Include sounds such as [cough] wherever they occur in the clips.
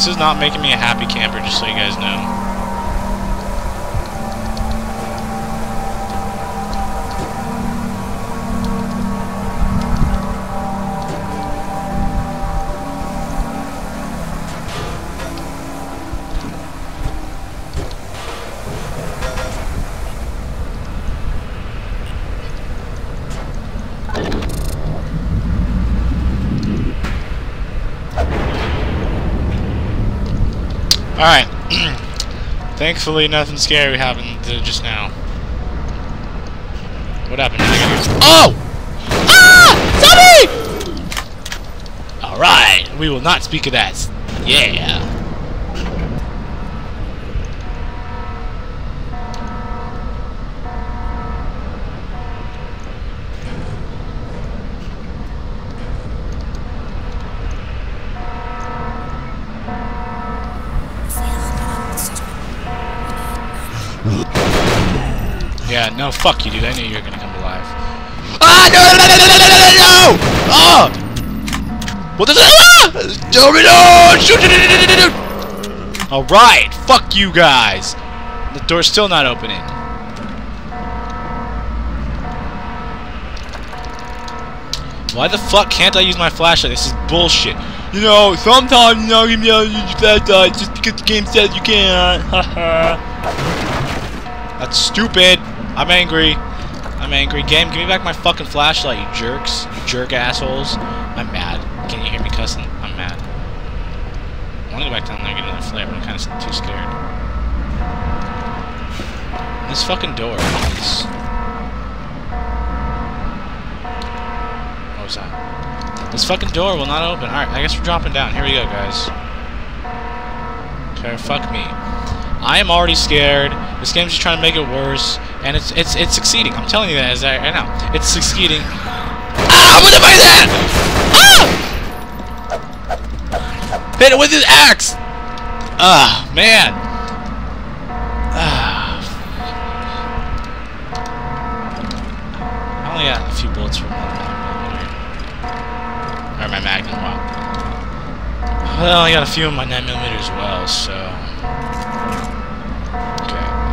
This is not making me a happy camper, just so you guys know. Alright. [clears throat] Thankfully, nothing scary happened just now. What happened? Oh! Ah! Zombie! Alright, we will not speak of that. Yeah. Yeah, no, fuck you, dude. I knew you were gonna come alive. Ah, no, no, no, no, no, no, no, no! Oh! What the? Ah! Tell me no! Shoot! All right, fuck you guys. The door's still not opening. Why the fuck can't I use my flashlight? This is bullshit. You know, sometimes you know you know use your flashlight just because the game says you can't. [laughs] That's stupid. I'm angry. I'm angry. Game, give me back my fucking flashlight, you jerks. You jerk assholes. I'm mad. Can you hear me cussing? I'm mad. I want to go back down there and get another flare, but I'm kind of too scared. This fucking door is... What was that? This fucking door will not open. Alright, I guess we're dropping down. Here we go, guys. Okay, fuck me. I am already scared. This game's just trying to make it worse, and it's it's it's succeeding. I'm telling you that as I right now. It's succeeding. Ah! What fuck is that? Ah! Hit it with his axe. Ah, man. Ah. I only got a few bullets from my or my Magnum. Well, I only got a few of my 9mm as well, so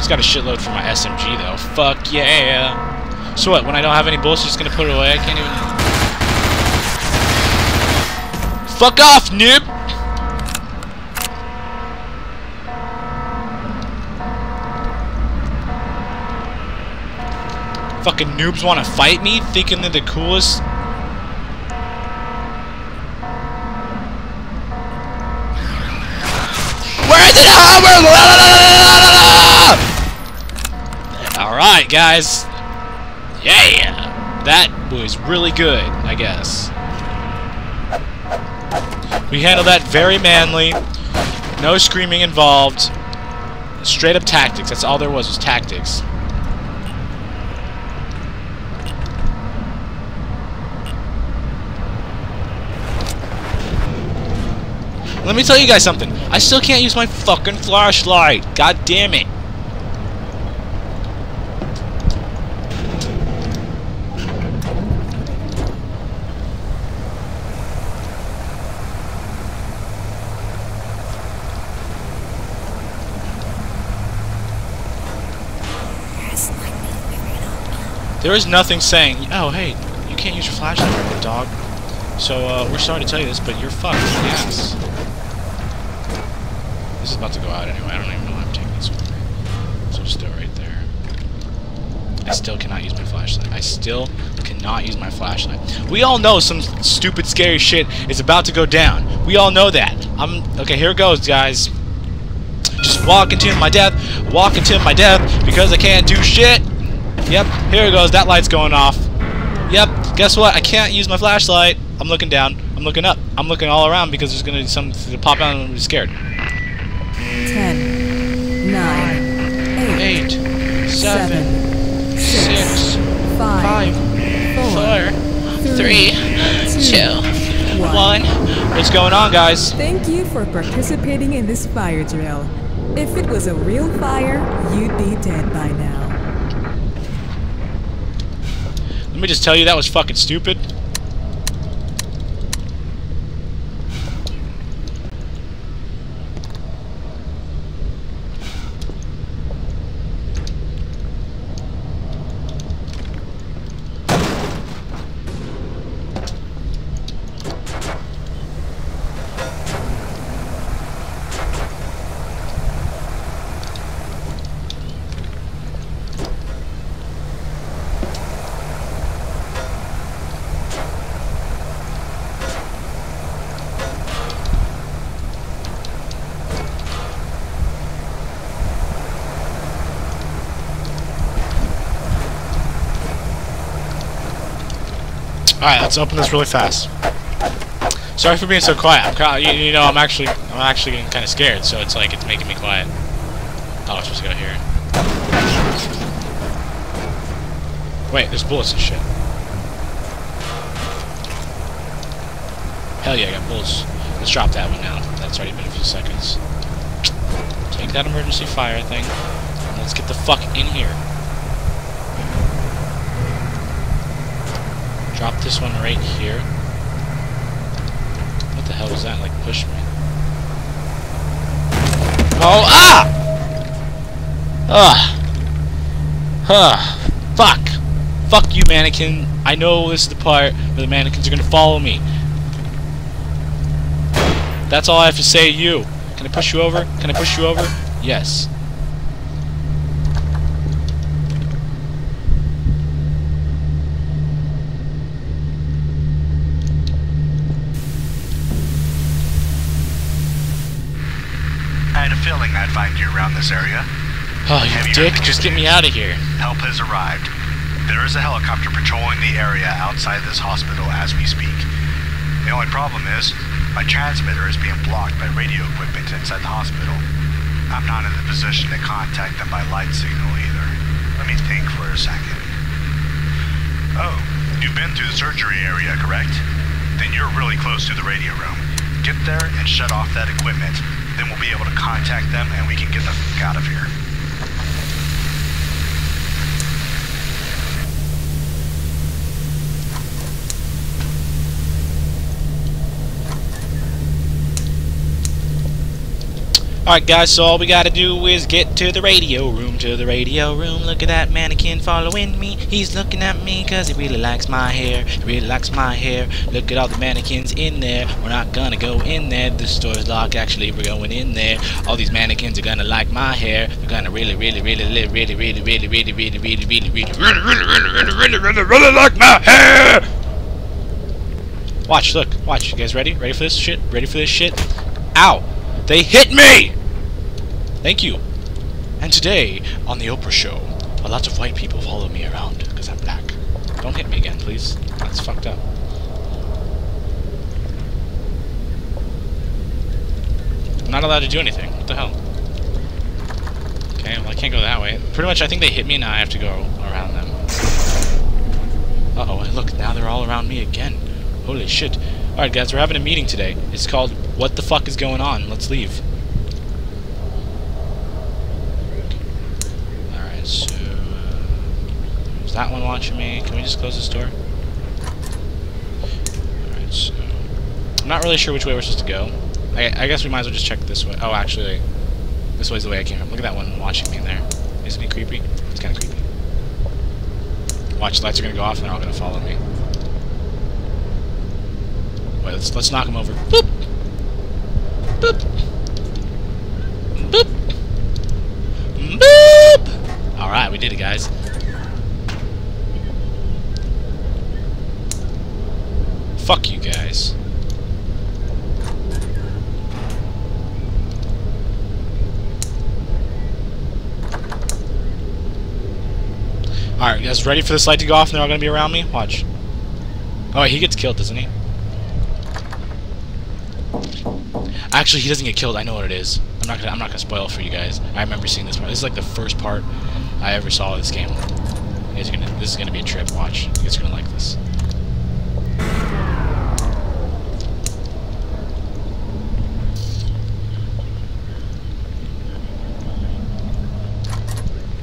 just got a shitload for my SMG, though. Fuck yeah! So what, when I don't have any bullets, just gonna put it away? I can't even... Fuck off, noob! Fucking noobs want to fight me, thinking they're the coolest. Alright, guys. Yeah! That was really good, I guess. We handled that very manly. No screaming involved. Straight up tactics. That's all there was, was tactics. Let me tell you guys something. I still can't use my fucking flashlight. God damn it. There is nothing saying, oh, hey, you can't use your flashlight right dog. So, uh, we're sorry to tell you this, but you're fucked. Yes. This is about to go out anyway. I don't even know why I'm taking this me. So still right there. I still cannot use my flashlight. I still cannot use my flashlight. We all know some stupid, scary shit is about to go down. We all know that. I'm okay. Here it goes, guys. Just walk into my death. Walk into my death because I can't do shit. Yep. Here it goes. That light's going off. Yep. Guess what? I can't use my flashlight. I'm looking down. I'm looking up. I'm looking all around because there's gonna be something to pop out and I'm scared. Ten, nine, eight, Eight, seven, seven, six, six, five, five, four, four, three, two, one. one. What's going on, guys? Thank you for participating in this fire drill. If it was a real fire, you'd be dead by now. Let me just tell you that was fucking stupid. Alright, let's open this really fast. Sorry for being so quiet. I'm, you, you know, I'm actually, I'm actually getting kind of scared, so it's like it's making me quiet. Oh, I'm supposed to go here. Wait, there's bullets and shit. Hell yeah, I got bullets. Let's drop that one now. That's already been a few seconds. Take that emergency fire thing. Let's get the fuck in here. Drop this one right here. What the hell was that? Like, push me. Oh, ah! Ah! Huh. Fuck! Fuck you, mannequin. I know this is the part where the mannequins are gonna follow me. That's all I have to say to you. Can I push you over? Can I push you over? Yes. I'd find you around this area. Oh, you dick. Just get me out of here. Help has arrived. There is a helicopter patrolling the area outside this hospital as we speak. The only problem is, my transmitter is being blocked by radio equipment inside the hospital. I'm not in the position to contact them by light signal either. Let me think for a second. Oh, you've been through the surgery area, correct? Then you're really close to the radio room. Get there and shut off that equipment. Then we'll be able to contact them and we can get the fuck out of here. Alright guys, so all we gotta do is get to the radio room, to the radio room. Look at that mannequin following me. He's looking at me cause he really likes my hair. He really likes my hair. Look at all the mannequins in there. We're not gonna go in there. The store's locked, actually we're going in there. All these mannequins are gonna like my hair. They're gonna really, really, really, really, really, really, really, really, really, really, really, really, really, really, really, really, really, really, really like my hair! Watch, look, watch. You guys ready? Ready for this shit? Ready for this shit? Ow! They hit me! Thank you. And today, on the Oprah show, a lot of white people follow me around because I'm black. Don't hit me again, please. That's fucked up. I'm not allowed to do anything. What the hell? Okay, well I can't go that way. Pretty much I think they hit me now I have to go around them. Uh-oh, look, now they're all around me again. Holy shit. Alright guys, we're having a meeting today. It's called What the Fuck is Going On? Let's leave. Alright, so... Uh, is that one watching me? Can we just close this door? Alright, so... I'm not really sure which way we're supposed to go. I, I guess we might as well just check this way. Oh, actually, this way's the way I came from. Look at that one watching me in there. Isn't he creepy? It's kind of creepy. Watch, the lights are gonna go off and they're all gonna follow me. Wait, let's let's knock him over. Boop. Boop. Boop. Boop. All right, we did it, guys. Fuck you guys. Alright, guys ready for this light to go off and they're all gonna be around me? Watch. Oh, he gets killed, doesn't he? Actually, he doesn't get killed. I know what it is. I'm not gonna. I'm not gonna spoil for you guys. I remember seeing this part. This is like the first part I ever saw this game. Are gonna. This is gonna be a trip. Watch. You guys are gonna like this.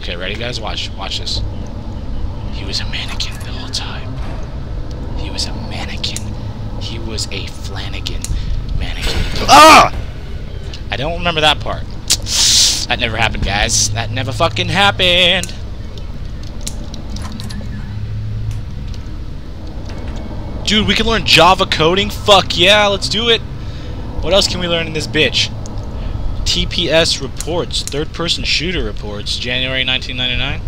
Okay, ready, guys? Watch. Watch this. He was a mannequin the whole time. He was a mannequin. He was a Flanagan mannequin. Ah! I don't remember that part. That never happened, guys. That never fucking happened. Dude, we can learn Java coding? Fuck yeah, let's do it. What else can we learn in this bitch? TPS reports, third-person shooter reports, January 1999.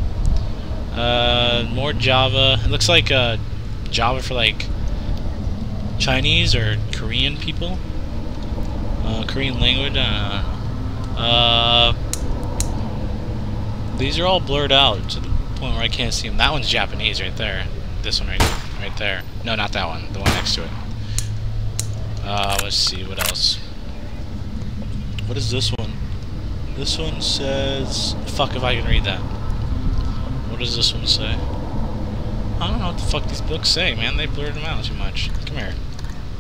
Uh, more Java. It looks like uh, Java for like Chinese or Korean people. Uh, Korean language. Uh, uh, these are all blurred out to the point where I can't see them. That one's Japanese right there. This one right. Right there. No, not that one. The one next to it. Uh, let's see, what else? What is this one? This one says... Fuck if I can read that. What does this one say? I don't know what the fuck these books say, man. They blurred them out too much. Come here.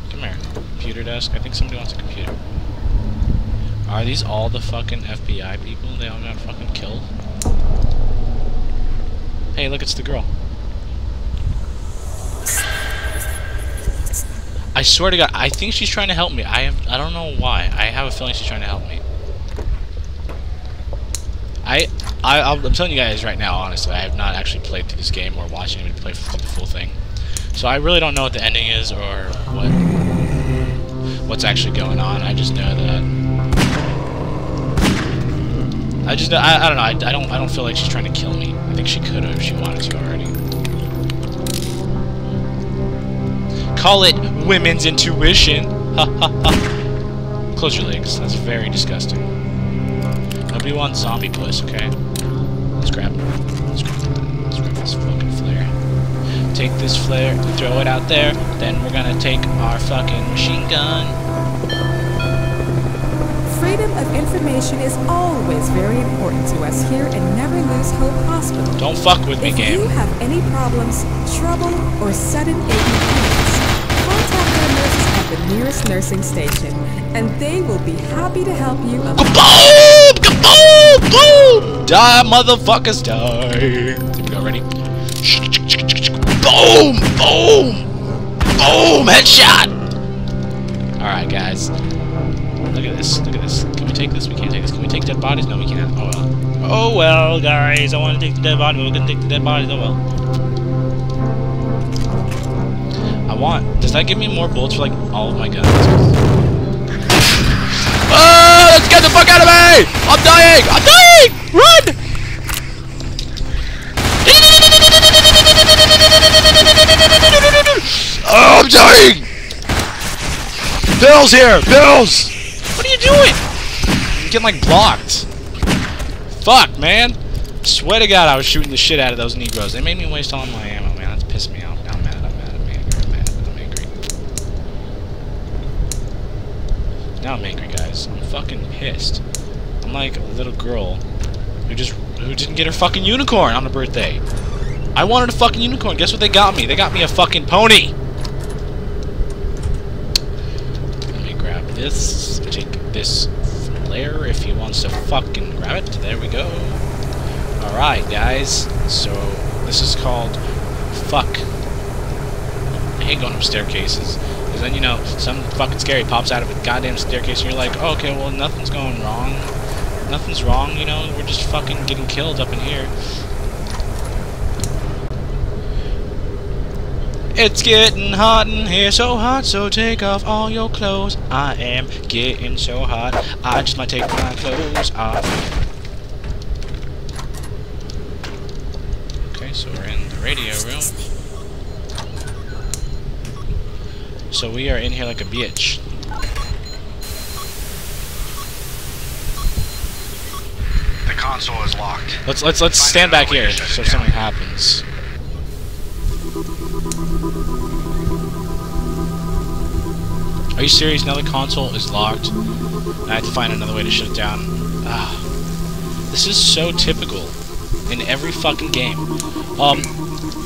Come here. Computer desk. I think somebody wants a computer. Are these all the fucking FBI people? They all got fucking killed? Hey, look, it's the girl. I swear to God, I think she's trying to help me. I have, I don't know why. I have a feeling she's trying to help me. I, I, I'm telling you guys right now, honestly, I have not actually played through this game or watched anybody play the full thing. So I really don't know what the ending is or what, what's actually going on. I just know that. I just, I, I don't know. I, I don't, I don't feel like she's trying to kill me. I think she could have if she wanted to already. Call it women's intuition. Ha ha ha. Close your legs. That's very disgusting. Nobody wants zombie puss, okay? Let's grab Let's grab, let's grab this fucking flare. Take this flare, throw it out there, then we're gonna take our fucking machine gun. Freedom of information is always very important to us here at Never Lose Hope Hospital. Don't fuck with me, If game. If you have any problems, trouble, or sudden pains, contact our nurses at the nearest nursing station, and they will be happy to help you. Kaboom! Kaboom! Boom! Die, motherfuckers, die. We go, ready? Boom! Boom! Boom! Headshot! Alright, guys. Look at this. Look at this. Can we take this? We can't take this. Can we take dead bodies? No, we can't. Oh, well. Oh, well, guys. I want to take the dead body, but going to take the dead bodies. Oh, well. I want... Does that give me more bullets for, like, all of my guns? Oh, let's get the fuck out of me! I'm dying! I'm dying! Run! Oh, I'm dying! Bill's here! Bill's! Doing? I'm getting like blocked. Fuck, man. Swear to God, I was shooting the shit out of those Negroes. They made me waste all my ammo, man. That's pissed me off. I'm mad. I'm mad. I'm angry. I'm mad. I'm angry. Now I'm angry, guys. I'm fucking pissed. I'm like a little girl who just who didn't get her fucking unicorn on her birthday. I wanted a fucking unicorn. Guess what they got me? They got me a fucking pony. Let me grab this. This flare if he wants to fucking grab it. There we go. Alright, guys. So, this is called... Fuck. I hate going up staircases. Because then, you know, something fucking scary pops out of a goddamn staircase and you're like, oh, okay, well, nothing's going wrong. Nothing's wrong, you know? We're just fucking getting killed up in here. It's getting hot in here, so hot, so take off all your clothes. I am getting so hot, I just might take my clothes off. Okay, so we're in the radio room. So we are in here like a bitch. The console is locked. Let's let's let's Find stand back here so if something happens. Are you serious? Another console is locked. I have to find another way to shut it down. Ah, this is so typical in every fucking game. Um,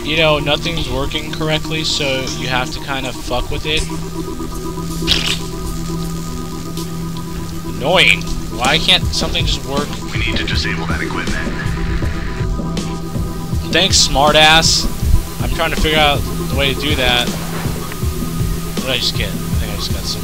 you know, nothing's working correctly, so you have to kind of fuck with it. Annoying. Why can't something just work We need to disable that equipment. Thanks, smartass. I'm trying to figure out the way to do that. What did I just get? I